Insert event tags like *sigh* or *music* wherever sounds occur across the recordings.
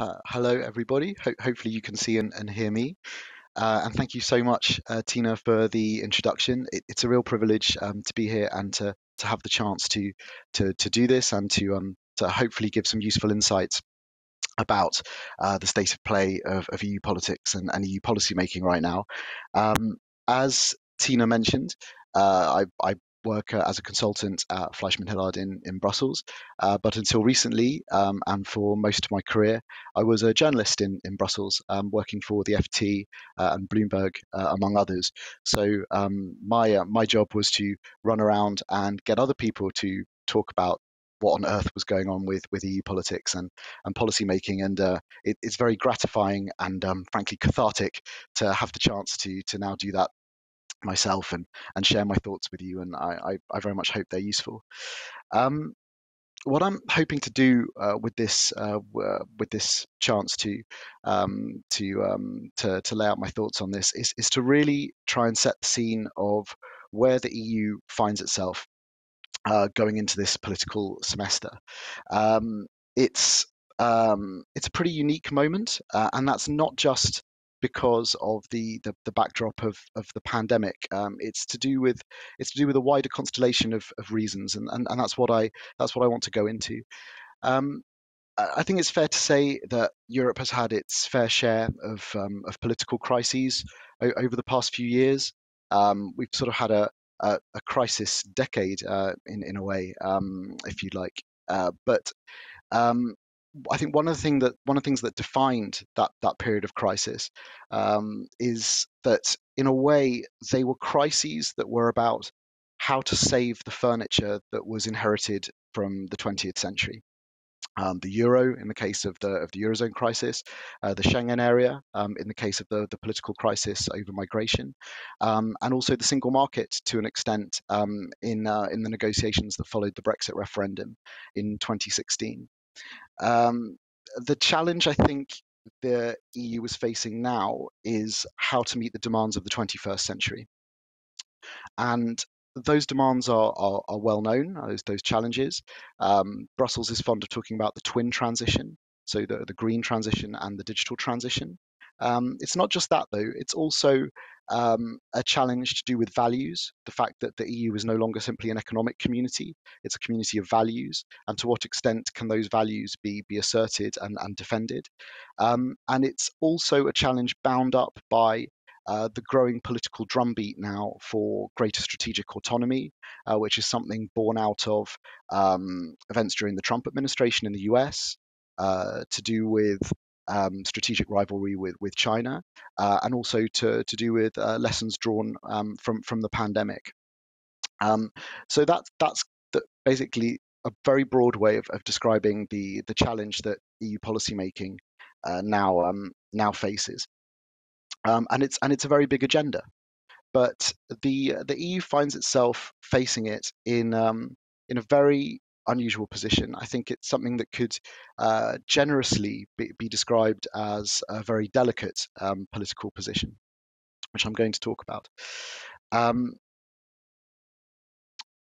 Uh, hello, everybody. Ho- hopefully, you can see and, and hear me. Uh, and thank you so much, uh, Tina, for the introduction. It, it's a real privilege um, to be here and to to have the chance to to to do this and to um to hopefully give some useful insights about uh, the state of play of, of EU politics and, and, EU policy making right now. Um, as Tina mentioned, uh, I, I, work uh, as a consultant at FleishmanHillard in, in Brussels. Uh, but until recently, um, and for most of my career, I was a journalist in, in Brussels, um, working for the FT uh, and Bloomberg, uh, among others. So um, my, uh, my job was to run around and get other people to talk about what on earth was going on with with EU politics and and policy making, and uh, it, it's very gratifying and um, frankly cathartic to have the chance to to now do that myself and and share my thoughts with you and I, I, I very much hope they're useful. Um, what I'm hoping to do uh, with this uh, with this chance to um, to um, to to lay out my thoughts on this is is to really try and set the scene of where the EU finds itself uh, going into this political semester. Um, it's um, it's a pretty unique moment, uh, and that's not just because of the the, the backdrop of, of the pandemic. Um, it's to do with it's to do with a wider constellation of, of reasons, and, and, and that's what I that's what I want to go into. Um, I think it's fair to say that Europe has had its fair share of um, of political crises o- over the past few years. Um, we've sort of had a a, a crisis decade uh, in in a way, um, if you like. Uh, but um, I think one of the thing that one of the things that defined that that period of crisis um, is that in a way they were crises that were about how to save the furniture that was inherited from the 20th century. Um, the euro in the case of the of the eurozone crisis, uh, the Schengen area um, in the case of the the political crisis over migration, um, and also the single market to an extent um, in uh, in the negotiations that followed the Brexit referendum in 2016. Um, the challenge, I think, the EU is facing now is how to meet the demands of the 21st century. And those demands are, are, are well known, those, those challenges. Um, Brussels is fond of talking about the twin transition, so the, the green transition and the digital transition. Um, it's not just that, though, it's also um, a challenge to do with values, the fact that the EU is no longer simply an economic community, it's a community of values, and to what extent can those values be, be asserted and, and defended. Um, and it's also a challenge bound up by uh, the growing political drumbeat now for greater strategic autonomy, uh, which is something born out of um, events during the Trump administration in the US, uh, to do with um, strategic rivalry with with China, uh, and also to to do with uh, lessons drawn um, from from the pandemic. Um, so that's that's the, basically a very broad way of, of describing the the challenge that EU policymaking uh, now um, now faces, um, and it's and it's a very big agenda. But the the EU finds itself facing it in um, in a very unusual position. I think it's something that could uh, generously be, be, described as a very delicate um, political position, which I'm going to talk about. Um,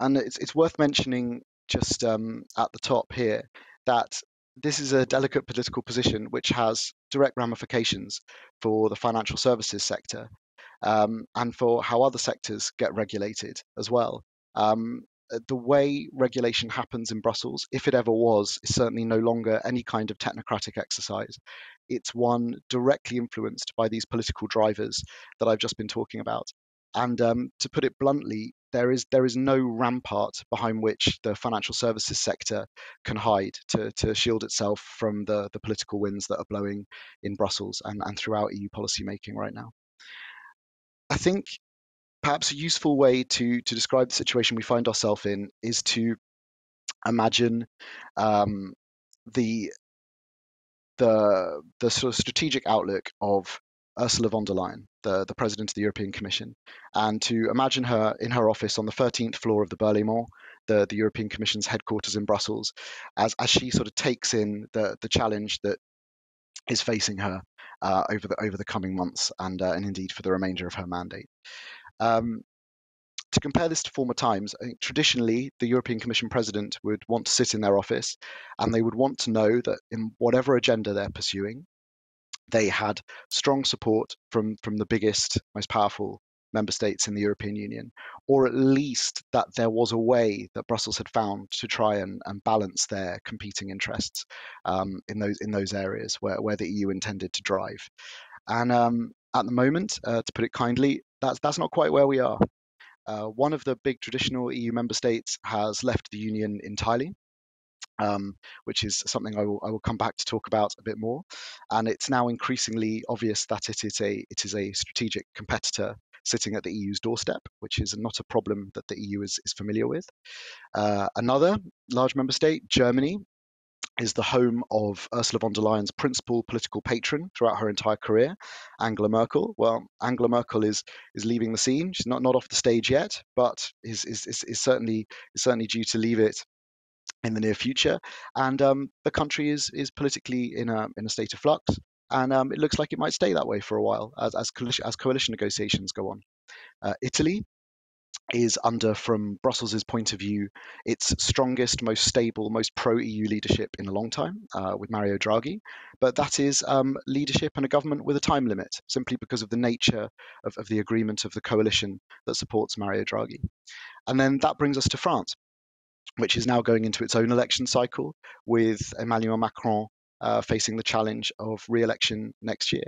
and it's, it's worth mentioning just um, at the top here that this is a delicate political position which has direct ramifications for the financial services sector um, and for how other sectors get regulated as well. Um, the way regulation happens in Brussels, if it ever was, is certainly no longer any kind of technocratic exercise. It's one directly influenced by these political drivers that I've just been talking about. And um, to put it bluntly, there is there is no rampart behind which the financial services sector can hide to, to shield itself from the, the political winds that are blowing in Brussels and, and throughout EU policymaking right now. I think perhaps a useful way to to describe the situation we find ourselves in is to imagine um, the the the sort of strategic outlook of Ursula von der Leyen, the, the president of the European Commission, and to imagine her in her office on the 13th floor of the Berlaymont, the, the European Commission's headquarters in Brussels, as, as she sort of takes in the, the challenge that is facing her uh, over the over the coming months and uh, and indeed for the remainder of her mandate. Um, to compare this to former times, traditionally the European Commission president would want to sit in their office and they would want to know that in whatever agenda they're pursuing, they had strong support from, from the biggest, most powerful member states in the European Union, or at least that there was a way that Brussels had found to try and, and balance their competing interests um, in those in those areas where, where the EU intended to drive. And um, at the moment, uh, to put it kindly, that's that's not quite where we are. Uh, one of the big traditional EU member states has left the Union entirely, um, which is something I will, I will come back to talk about a bit more. And it's now increasingly obvious that it is a it is a strategic competitor sitting at the EU's doorstep, which is not a problem that the EU is, is familiar with. Uh, another large member state, Germany, is the home of Ursula von der Leyen's principal political patron throughout her entire career, Angela Merkel. Well, Angela Merkel is is leaving the scene. She's not, not off the stage yet, but is, is, is, is certainly is certainly due to leave it in the near future. And um, the country is is politically in a in a state of flux, and um, it looks like it might stay that way for a while as as coalition, as coalition negotiations go on. Uh, Italy is under, from Brussels' point of view, its strongest, most stable, most pro EU leadership in a long time uh, with Mario Draghi. But that is um, leadership and a government with a time limit, simply because of the nature of, of the agreement of the coalition that supports Mario Draghi. And then that brings us to France, which is now going into its own election cycle with Emmanuel Macron uh, facing the challenge of re-election next year.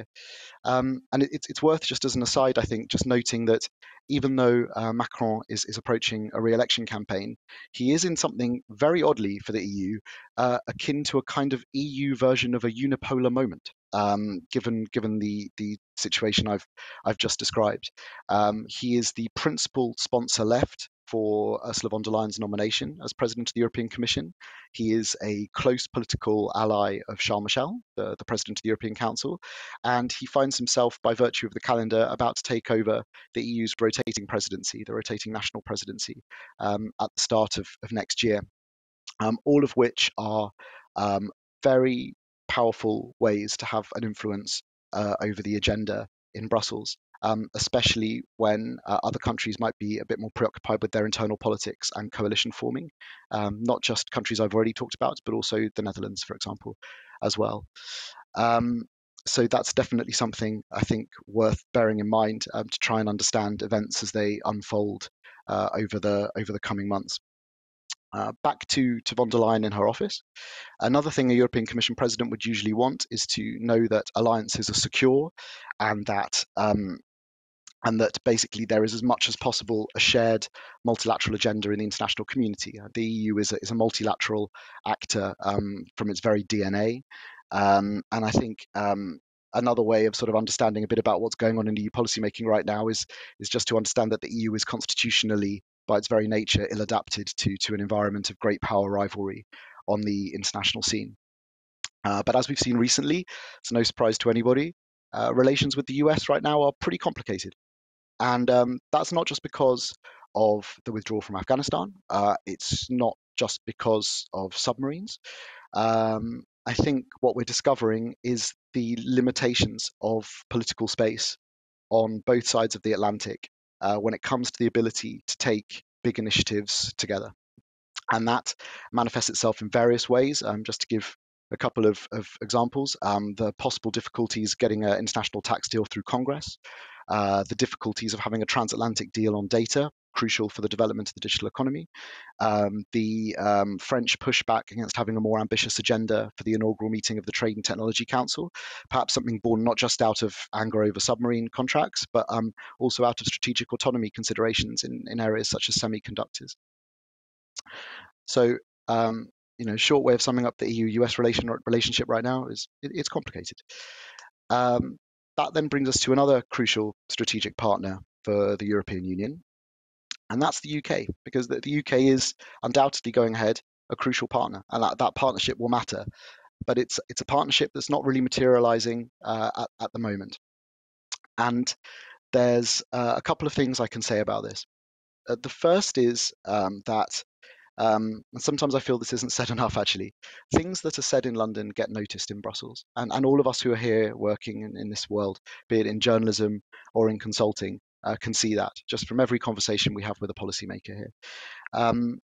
Um, and it, it's, it's worth just as an aside, I think, just noting that even though uh, Macron is, is approaching a re-election campaign, he is in something very oddly for the EU, uh, akin to a kind of EU version of a unipolar moment. Um, given given the the situation I've I've just described, um, he is the principal sponsor left for Ursula von der Leyen's nomination as president of the European Commission. He is a close political ally of Charles Michel, the, the president of the European Council, and he finds himself, by virtue of the calendar, about to take over the EU's rotating presidency, the rotating national presidency, um, at the start of, of next year. Um, all of which are um, very powerful ways to have an influence uh, over the agenda in Brussels um, especially when uh, other countries might be a bit more preoccupied with their internal politics and coalition forming. Um, not just countries I've already talked about, but also the Netherlands, for example, as well. Um, so that's definitely something I think worth bearing in mind um, to try and understand events as they unfold uh, over the over the coming months. Uh, back to, to von der Leyen in her office. Another thing a European Commission president would usually want is to know that alliances are secure and that um, and that basically there is as much as possible a shared multilateral agenda in the international community. Uh, the EU is a, is a multilateral actor um, from its very DNA, um, and I think um, another way of sort of understanding a bit about what's going on in EU policymaking right now is is just to understand that the EU is constitutionally, by its very nature, ill adapted to to an environment of great power rivalry on the international scene. Uh, but as we've seen recently, it's no surprise to anybody. Uh, relations with the US right now are pretty complicated. And um, that's not just because of the withdrawal from Afghanistan. Uh, it's not just because of submarines. Um, I think what we're discovering is the limitations of political space on both sides of the Atlantic uh, when it comes to the ability to take big initiatives together. And that manifests itself in various ways. Um, just to give a couple of, of examples, um, the possible difficulties getting an international tax deal through Congress, uh, the difficulties of having a transatlantic deal on data, crucial for the development of the digital economy, um, the um, French pushback against having a more ambitious agenda for the inaugural meeting of the Trade and Technology Council, perhaps something born not just out of anger over submarine contracts, but um, also out of strategic autonomy considerations in, in areas such as semiconductors. So, um, you know, short way of summing up the EU-US relation relationship right now is it, it's complicated. Um, that then brings us to another crucial strategic partner for the European Union, and that's the UK, because the, the UK is undoubtedly going ahead a crucial partner, and that, that partnership will matter. But it's it's a partnership that's not really materializing uh, at, at the moment. And there's uh, a couple of things I can say about this. Uh, the first is um, that um, and sometimes I feel this isn't said *laughs* enough, actually. Things that are said in London get noticed in Brussels. And, and all of us who are here working in, in this world, be it in journalism or in consulting, uh, can see that just from every conversation we have with a policymaker here. Um,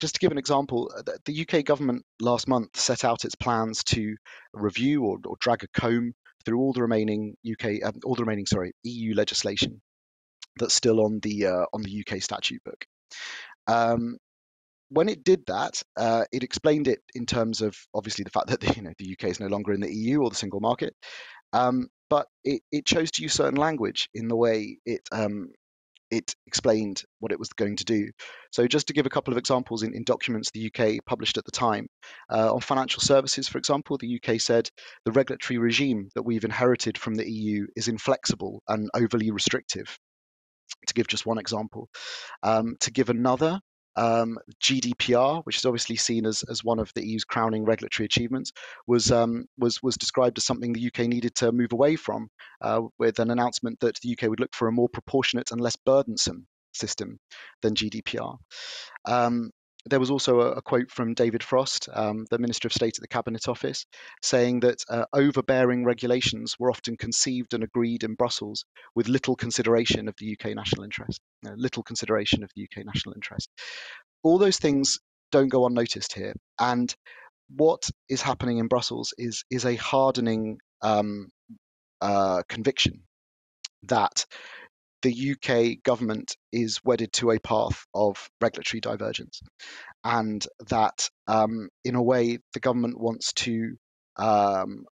just to give an example, uh, the UK government last month set out its plans to review or, or drag a comb through all the remaining UK, um, all the remaining, sorry, EU legislation that's still on the uh, on the UK statute book. Um, when it did that, uh, it explained it in terms of obviously the fact that the, *laughs* you know the UK is no longer in the EU or the single market, um, but it, it chose to use certain language in the way it um, it explained what it was going to do. So, just to give a couple of examples in, in documents the UK published at the time, uh, on financial services, for example, the UK said the regulatory regime that we've inherited from the EU is inflexible and overly restrictive. To give just one example, um, to give another, um, GDPR, which is obviously seen as, as one of the EU's crowning regulatory achievements, was um, was was described as something the UK needed to move away from, uh, with an announcement that the UK would look for a more proportionate and less burdensome system than GDPR. Um, there was also a, a, quote from David Frost, um, the Minister of State at the Cabinet Office, saying that uh, overbearing regulations were often conceived and agreed in Brussels with little consideration of the UK national interest. Uh, little consideration of the UK national interest. All those things don't go unnoticed here. And what is happening in Brussels is, is a hardening um, uh, conviction that the UK government is wedded to a path of regulatory divergence, and that um, in a way the government wants to um,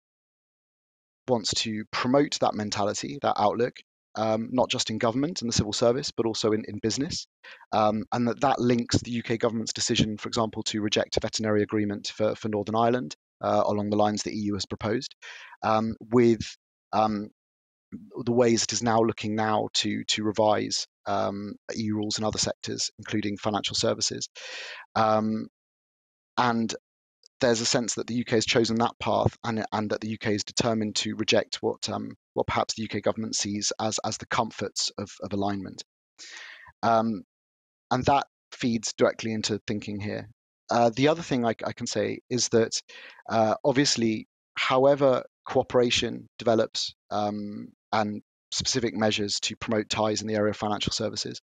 wants to promote that mentality, that outlook, um, not just in government and the civil service, but also in, in business, um, and that that links the UK government's decision, for example, to reject a veterinary agreement for, for Northern Ireland uh, along the lines the EU has proposed, um, with um, the ways it is now looking now to to revise um, EU rules in other sectors, including financial services. Um, and there's a sense that the UK has chosen that path, and and that the UK is determined to reject what um, what perhaps the UK government sees as as the comforts of of alignment. Um, and that feeds directly into thinking here. Uh, the other thing I, I, can say is that uh, obviously, however cooperation develops um, and specific measures to promote ties in the area of financial services.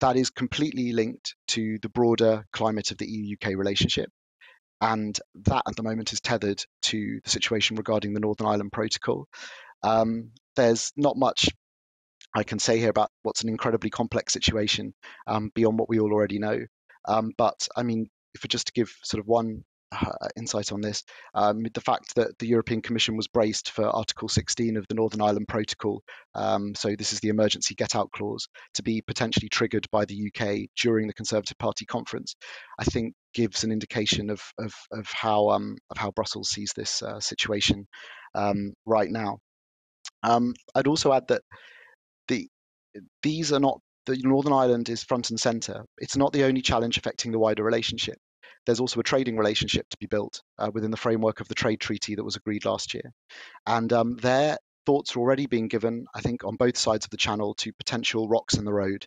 That is completely linked to the broader climate of the EU UK relationship. And that at the moment is tethered to the situation regarding the Northern Ireland Protocol. Um, there's not much I can say here about what's an incredibly complex situation um, beyond what we all already know. Um, but I mean, if just to give sort of one insight on this. Um, the fact that the European Commission was braced for Article 16 of the Northern Ireland Protocol, um, so this is the emergency get out clause, to be potentially triggered by the UK during the Conservative Party conference, I think gives an indication of of, of how um, of how Brussels sees this uh, situation um, right now. Um, I'd also add that the these are not the Northern Ireland is front and centre. It's not the only challenge affecting the wider relationship there's also a trading relationship to be built uh, within the framework of the trade treaty that was agreed last year. And um, there, thoughts are already being given, I think, on both sides of the channel to potential rocks in the road.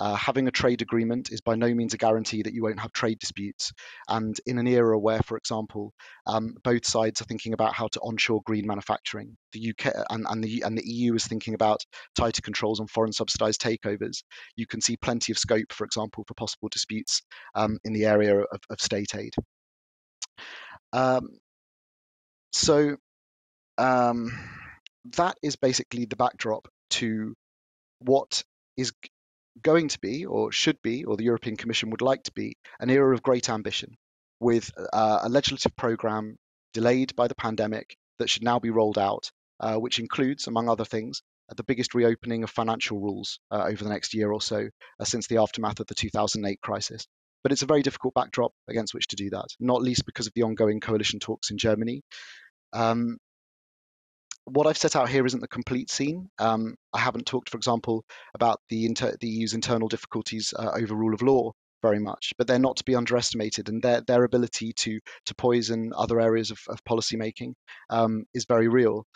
Uh, having a trade agreement is by no means a guarantee that you won't have trade disputes. And in an era where, for example, um, both sides are thinking about how to onshore green manufacturing, the UK and, and, the and the EU is thinking about tighter controls on foreign subsidised takeovers. You can see plenty of scope, for example, for possible disputes um, in the area of, of state aid. Um, so. Um, that is basically the backdrop to what is going to be, or should be, or the European Commission would like to be, an era of great ambition with uh, a legislative programme delayed by the pandemic that should now be rolled out, uh, which includes, among other things, uh, the biggest reopening of financial rules uh, over the next year or so uh, since the aftermath of the 2008 crisis. But it's a very difficult backdrop against which to do that, not least because of the ongoing coalition talks in Germany. Um, what I've set out here isn't the complete scene. Um, I haven't talked, for example, about the, inter- the EU's internal difficulties uh, over rule of law very much, but they're not to be underestimated, and their their ability to to poison other areas of, of um, is very real.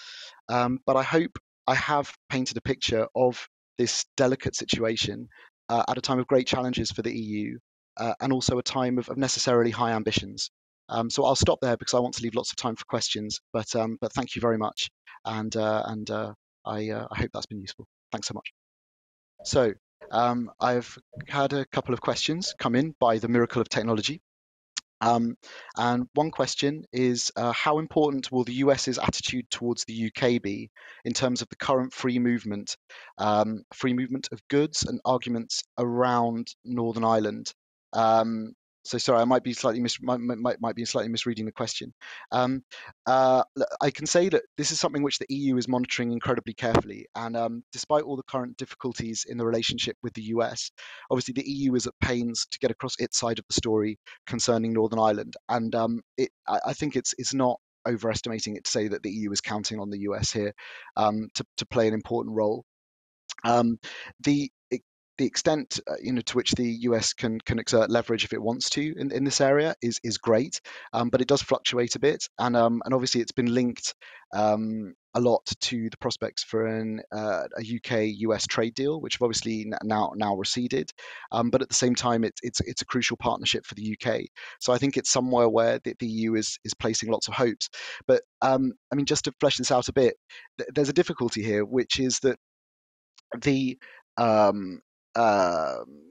Um, but I hope I have painted a picture of this delicate situation uh, at a time of great challenges for the EU, uh, and also a time of, of necessarily high ambitions. Um, so I'll stop there because I want to leave lots of time for questions. But um, but thank you very much, and uh, and uh, I uh, I hope that's been useful. Thanks so much. So um, I've had a couple of questions come in by the miracle of technology. Um, and one question is uh, how important will the US's attitude towards the UK be in terms of the current free movement, um, free movement of goods and arguments around Northern Ireland? Um, so sorry, I might be slightly mis- might, might, might be slightly misreading the question. Um, uh, I can say that this is something which the EU is monitoring incredibly carefully, and um, despite all the current difficulties in the relationship with the US, obviously the EU is at pains to get across its side of the story concerning Northern Ireland, and um, it, I, I think it's it's not overestimating it to say that the EU is counting on the US here um, to, to play an important role. Um, the the extent uh, you know to which the US can can exert leverage if it wants to in, in this area is is great, um, but it does fluctuate a bit, and um, and obviously it's been linked um, a lot to the prospects for an, uh, a UK US trade deal, which have obviously now now receded, um, but at the same time it's it's it's a crucial partnership for the UK. So I think it's somewhere where the, the EU is is placing lots of hopes. But um, I mean, just to flesh this out a bit, th- there's a difficulty here, which is that the um, um,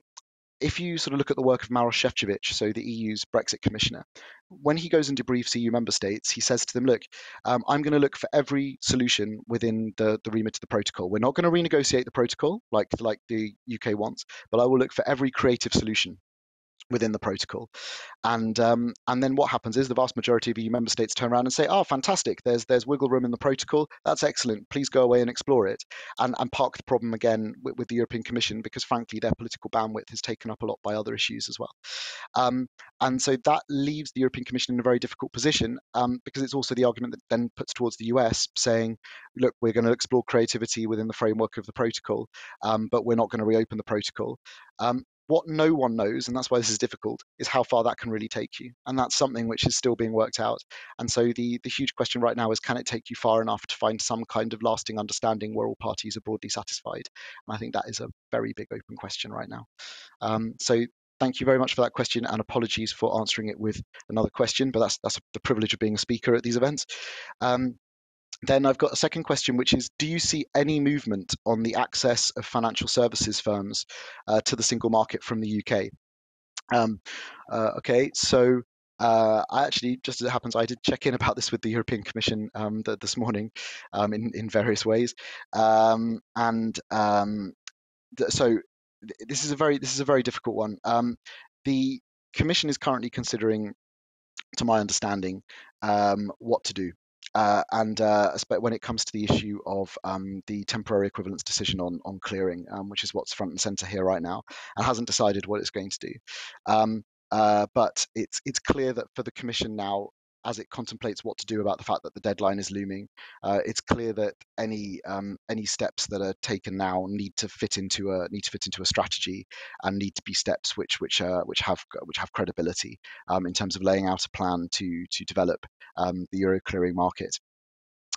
if you sort of look at the work of Maros Šefčovič, so the EU's Brexit commissioner, when he goes and debriefs EU member states, he says to them, look, um, I'm going to look for every solution within the, the remit of the protocol. We're not going to renegotiate the protocol like, like the UK wants, but I will look for every creative solution within the protocol. And um, and then what happens is the vast majority of EU member states turn around and say, "Oh, fantastic! There's there's wiggle room in the protocol. That's excellent. Please go away and explore it." And and park the problem again with, with the European Commission because frankly their political bandwidth is taken up a lot by other issues as well. Um, and so that leaves the European Commission in a very difficult position um, because it's also the argument that then puts towards the US saying, "Look, we're going to explore creativity within the framework of the protocol, um, but we're not going to reopen the protocol." Um, what no one knows, and that's why this is difficult, is how far that can really take you. And that's something which is still being worked out. And so the, the huge question right now is can it take you far enough to find some kind of lasting understanding where all parties are broadly satisfied? And I think that is a very big open question right now. Um, so thank you very much for that question and apologies for answering it with another question, but that's that's the privilege of being a speaker at these events. Um, then I've got a second question, which is Do you see any movement on the access of financial services firms uh, to the single market from the UK? Um, uh, okay, so uh, I actually, just as it happens, I did check in about this with the European Commission um, the, this morning um, in, in various ways. Um, and um, th- so th- this is a very this is a very difficult one. Um, the Commission is currently considering, to my understanding, what to do. Uh, and uh, when it comes to the issue of um, the temporary equivalence decision on on clearing, um, which is what's front and center here right now, and hasn't decided what it's going to do. Um, uh, but it's it's clear that for the Commission now, as it contemplates what to do about the fact that the deadline is looming, uh, it's clear that any um, any steps that are taken now need to fit into a need to fit into a strategy and need to be steps which which uh, which have which have credibility um, in terms of laying out a plan to to develop um, the euro clearing market.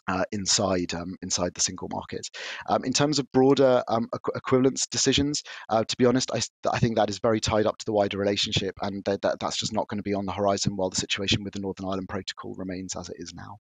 Uh, inside um, inside the single market. Um, in terms of broader um, equ- equivalence decisions, uh, to be honest, I, I, think that is very tied up to the wider relationship, and that, that, that's just not going to be on the horizon while the situation with the Northern Ireland Protocol remains as it is now.